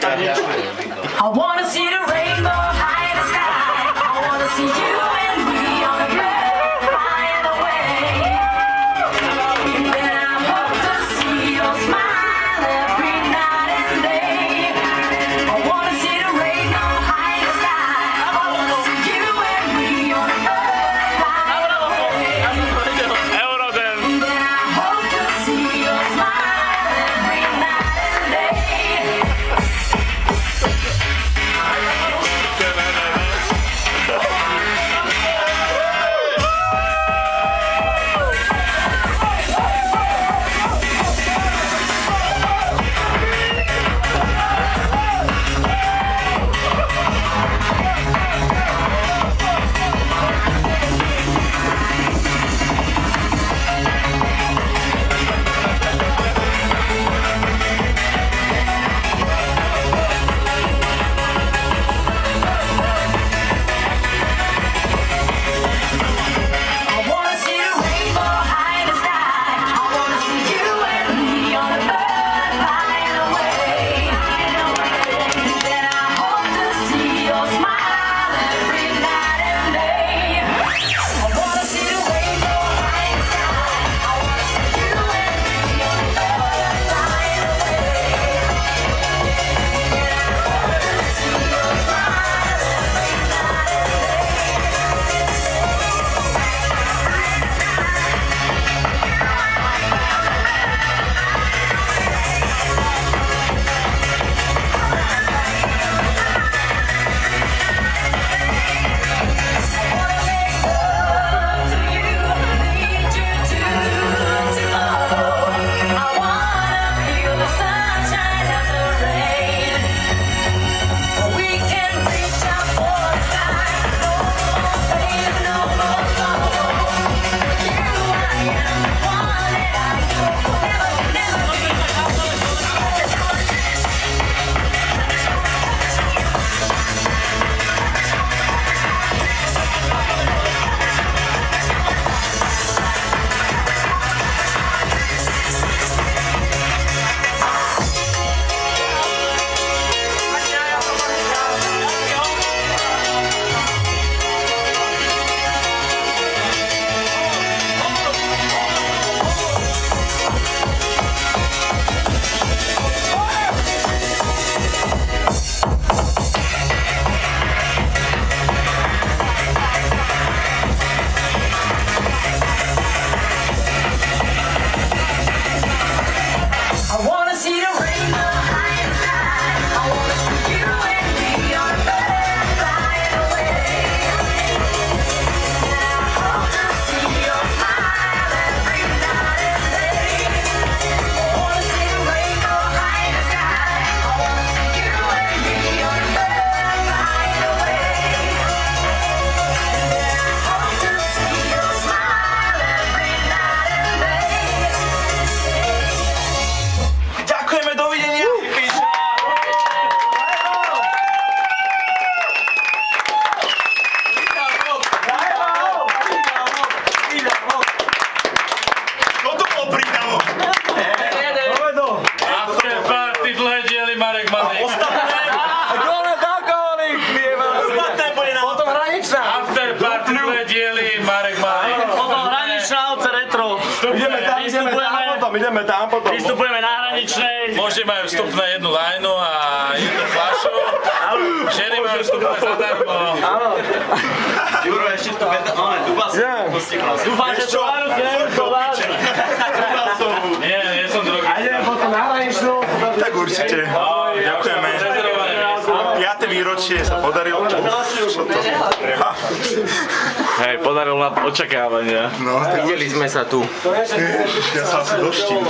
はい。Ideme tam, potom, ideme tam potom. Vystupujeme na hraničnej. Majú vstup na jednu lajnu a jednu fľašu. Ženy majú vstup na zadarmo. Juro, ešte tu beta, ale tu vás Dúfam, že to áno, nie, to vážne. Nie, nie som drogy. A ideme potom na hraničnú. Tak určite. Ďakujeme. Rezervované. 5. výročie sa podarilo. Hej, podarilo nám očakávania. No, Videli sme sa tu. ja sa asi doštím.